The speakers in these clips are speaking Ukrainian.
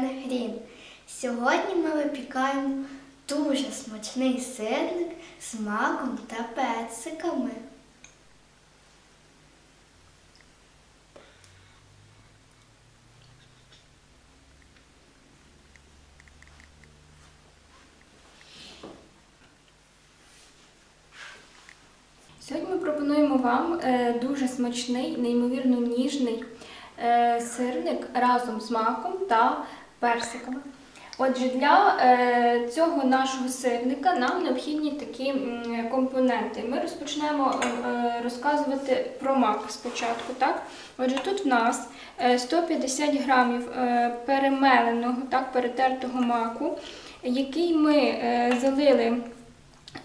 Христина Грін. Сьогодні ми випікаємо дуже смачний сирник з маком та персиками. Сьогодні ми пропонуємо вам е, дуже смачний, неймовірно ніжний е, сирник разом з маком та персиками. Отже, для е, цього нашого сирника нам необхідні такі компоненти. Ми розпочнемо е, розказувати про мак спочатку. Отже, тут в нас е, 150 грамів е, перемеленого, так, перетертого маку, який ми е, залили.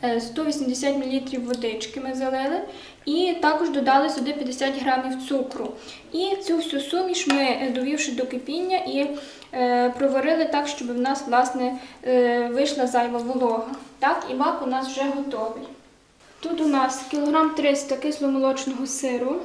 Е, 180 мл водички ми залили, і також додали сюди 50 грамів цукру. І цю всю суміш ми, е, довівши до кипіння, і е, проварили так, щоб в нас власне е, вийшла зайва волога. Так, і бак у нас вже готовий. Тут у нас кілограм 300 кисломолочного сиру.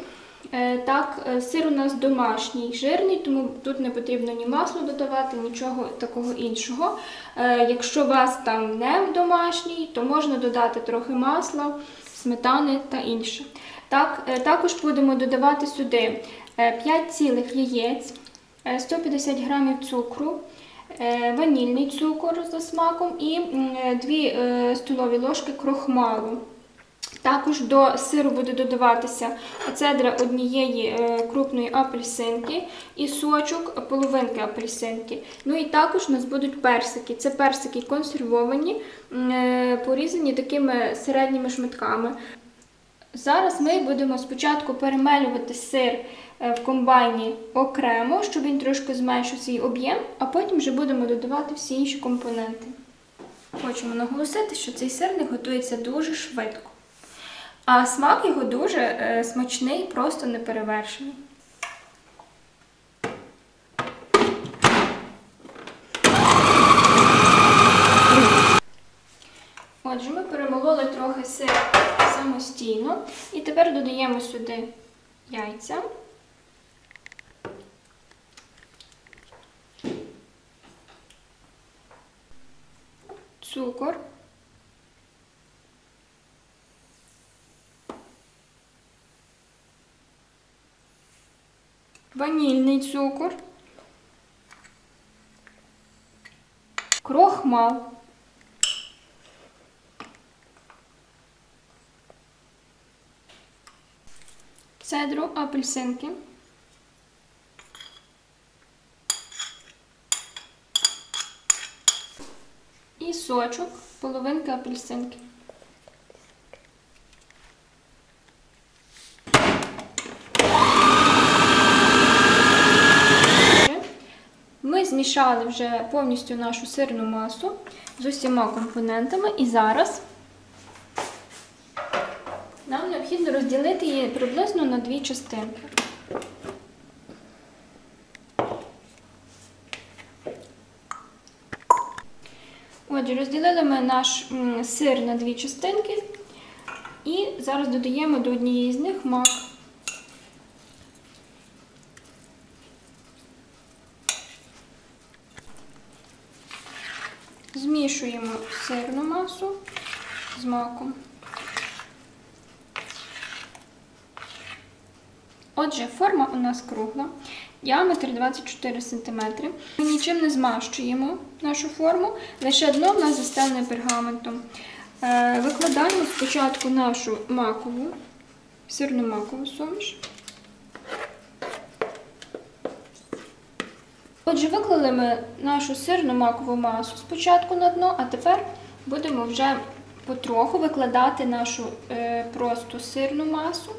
Е, Так, е, сир у нас домашній, жирний, тому тут не потрібно ні масло додавати, нічого такого іншого. Е, Якщо у вас там не домашній, то можна додати трохи масла, сметани та інше. Так, також будемо додавати сюди е, 5 цілих яєць, е, 150 грамів цукру, ванільний цукор за смаком і 2 столові ложки крохмалу. Також до сиру буде додаватися цедра однієї е, крупної апельсинки і сочок половинки апельсинки. Ну і також у нас будуть персики. Це персики консервовані, е, порізані такими середніми шматками. Зараз ми будемо спочатку перемелювати сир е, в комбайні окремо, щоб він трошки зменшив свій об'єм, а потім вже будемо додавати всі інші компоненти. Хочемо наголосити, що цей сирник готується дуже швидко. А смак його дуже е, смачний, просто неперевершений. Отже, ми перемололи трохи сир самостійно. І тепер додаємо сюди яйця. Цукор. Ванільний цукор, крохмал, цедру апельсинки, і сочок половинки апельсинки. Ми змішали вже повністю нашу сирну масу з усіма компонентами, і зараз нам необхідно розділити її приблизно на дві частинки. Отже, розділили ми наш сир на дві частинки і зараз додаємо до однієї з них мак. Змішуємо сирну масу з маком. Отже, форма у нас кругла, діаметр 24 см. Ми нічим не змащуємо нашу форму, лише дно в нас застелене пергаментом. Е, Викладаємо спочатку нашу макову, сирну макову суміш. Отже, виклали ми нашу сирну макову масу спочатку на дно, а тепер будемо вже потроху викладати нашу е, просту сирну масу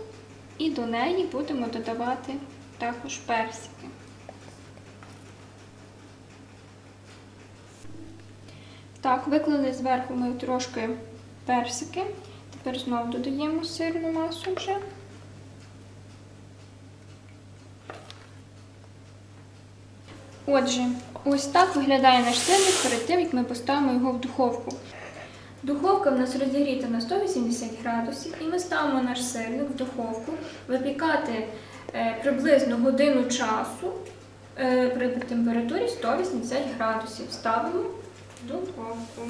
і до неї будемо додавати також персики. Так, виклали зверху ми трошки персики. Тепер знову додаємо сирну масу вже. Отже, ось так виглядає наш сирник перед тим, як ми поставимо його в духовку. Духовка в нас розігріта на 180 градусів, і ми ставимо наш сирник в духовку випікати е, приблизно годину часу е, при температурі 180 градусів. Ставимо в духовку.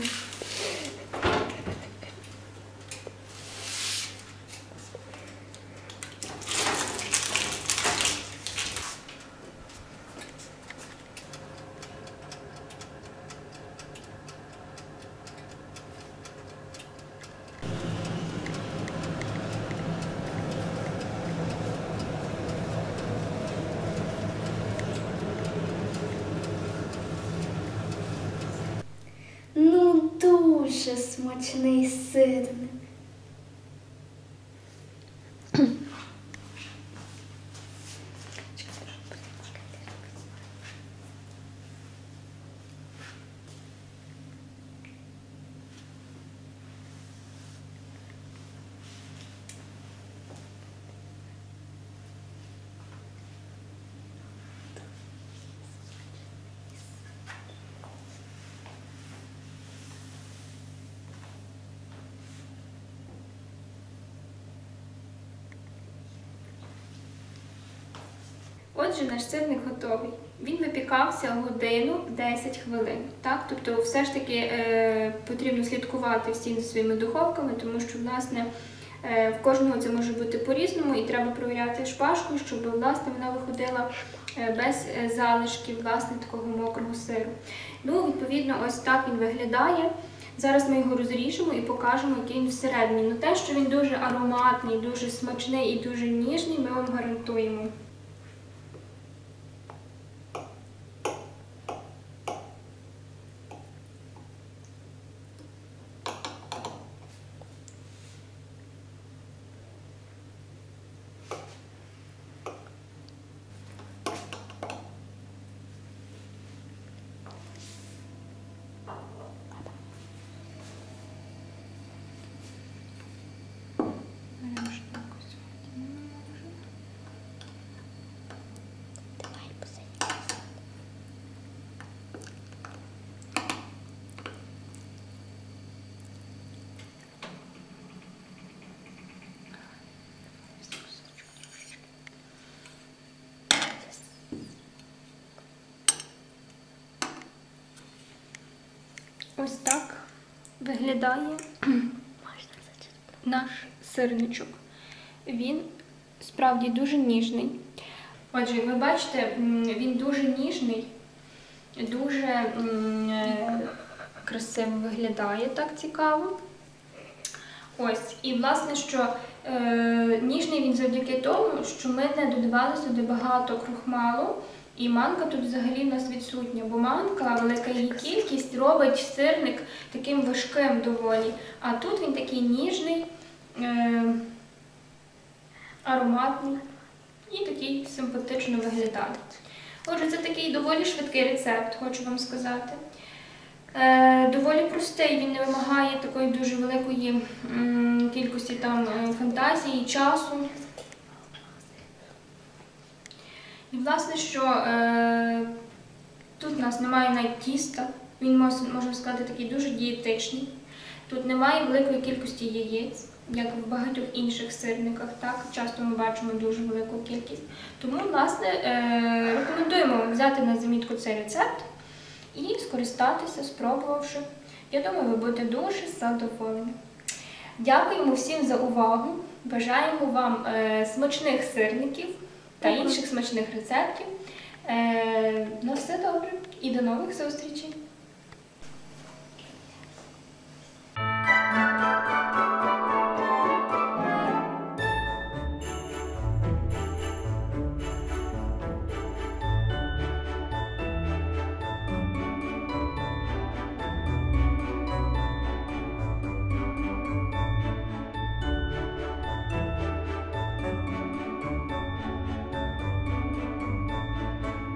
Ну, дуже смачний сирник. Отже, наш сирник готовий. Він випікався годину 10 хвилин. Так? Тобто, все ж таки е, потрібно слідкувати всім за своїми духовками, тому що власне е, в кожного це може бути по-різному, і треба провіряти шпажку, щоб власне вона виходила е, без е, залишків власне такого мокрого сиру. Ну, відповідно, ось так він виглядає. Зараз ми його розріжемо і покажемо, який він всередині. Ну те, що він дуже ароматний, дуже смачний і дуже ніжний, ми вам гарантуємо. Ось так виглядає наш сирничок. Він справді дуже ніжний. Отже, як ви бачите, він дуже ніжний, дуже е, красиво виглядає, так цікаво. Ось, і власне, що е, ніжний він завдяки тому, що ми не додавали сюди багато крохмалу, і манка тут взагалі в нас відсутня, бо манка, велика її кількість робить сирник таким важким доволі. А тут він такий ніжний, е, ароматний і такий симпатично виглядає. Отже, це такий доволі швидкий рецепт, хочу вам сказати. Е, доволі простий, він не вимагає такої дуже великої кількості там е, фантазії, часу. І власне, що е, тут у нас немає навіть тіста, він мос- можна сказати такий дуже дієтичний. Тут немає великої кількості яєць, як в багатьох інших сирниках. Так? Часто ми бачимо дуже велику кількість. Тому, власне, е, рекомендуємо вам взяти на замітку цей рецепт і скористатися, спробувавши. Я думаю, ви будете дуже задоволені. Дякуємо всім за увагу. Бажаємо вам е, смачних сирників та інших смачних рецептів. Е, на все добре і до нових зустрічей!